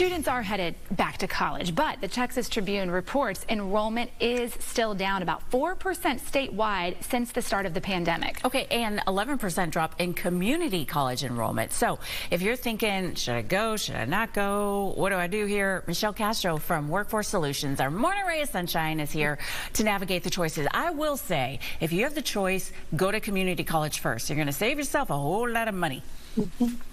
Students are headed back to college, but the Texas Tribune reports enrollment is still down about 4% statewide since the start of the pandemic. Okay, and 11% drop in community college enrollment. So if you're thinking, should I go, should I not go, what do I do here? Michelle Castro from Workforce Solutions, our morning ray of sunshine, is here to navigate the choices. I will say, if you have the choice, go to community college first. You're going to save yourself a whole lot of money. Mm-hmm.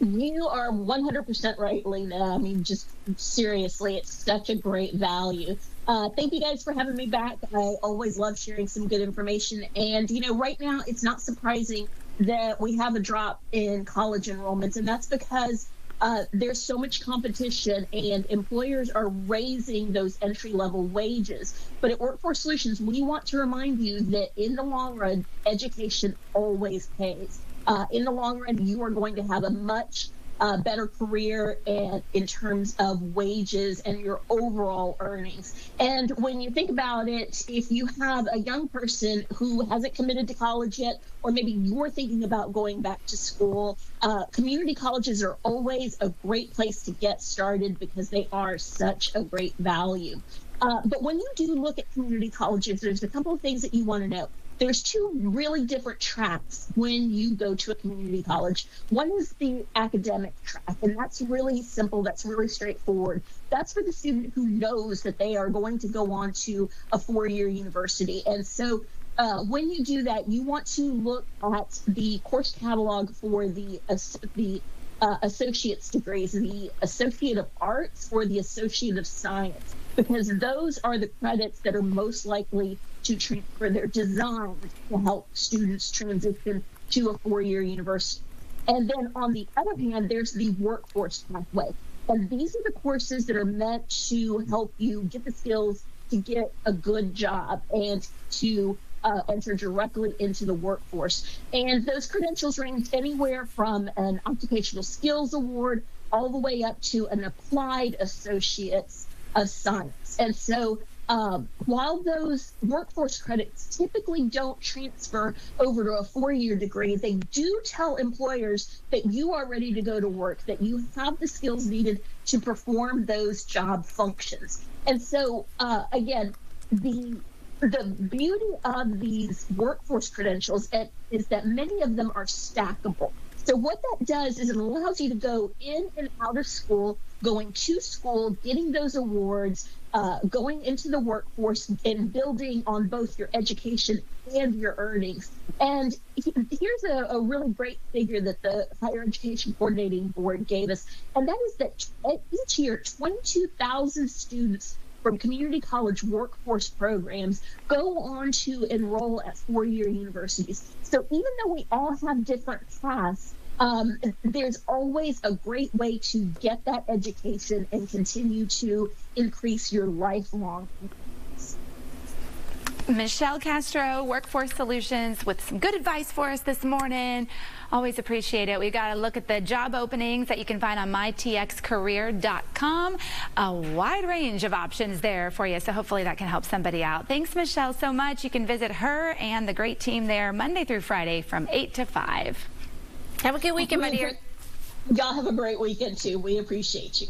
You are 100% right, Lena. I mean, just seriously, it's such a great value. Uh, thank you guys for having me back. I always love sharing some good information. And, you know, right now, it's not surprising that we have a drop in college enrollments, and that's because uh, there's so much competition and employers are raising those entry level wages. But at Workforce Solutions, we want to remind you that in the long run, education always pays uh, in the long run, you are going to have a much uh, better career and in terms of wages and your overall earnings. And when you think about it, if you have a young person who hasn't committed to college yet, or maybe you're thinking about going back to school, uh, community colleges are always a great place to get started because they are such a great value. Uh, but when you do look at community colleges, there's a couple of things that you want to know there's two really different tracks when you go to a community college. One is the academic track, and that's really simple, that's really straightforward. That's for the student who knows that they are going to go on to a four year university. And so uh, when you do that, you want to look at the course catalog for the uh, the uh, associate's degrees, the Associate of Arts or the Associate of Science, because those are the credits that are most likely to transfer. They're designed to help students transition to a four year university. And then on the other hand, there's the workforce pathway. And these are the courses that are meant to help you get the skills to get a good job and to uh, enter directly into the workforce. And those credentials range anywhere from an occupational skills award all the way up to an applied associate's of science. And so um, while those workforce credits typically don't transfer over to a four year degree, they do tell employers that you are ready to go to work, that you have the skills needed to perform those job functions. And so, uh, again, the the beauty of these workforce credentials is that many of them are stackable. So what that does is it allows you to go in and out of school, going to school, getting those awards, uh, going into the workforce and building on both your education and your earnings. And here's a, a, really great figure that the Higher Education Coordinating Board gave us, and that is that each year, 22,000 students from community college workforce programs go on to enroll at four year universities. So even though we all have different paths, um, there's always a great way to get that education and continue to increase your lifelong Michelle Castro, Workforce Solutions, with some good advice for us this morning. Always appreciate it. We've got to look at the job openings that you can find on mytxcareer.com. A wide range of options there for you, so hopefully that can help somebody out. Thanks, Michelle, so much. You can visit her and the great team there Monday through Friday from 8 to 5. Have a good weekend, my dear. Y'all have a great weekend, too. We appreciate you.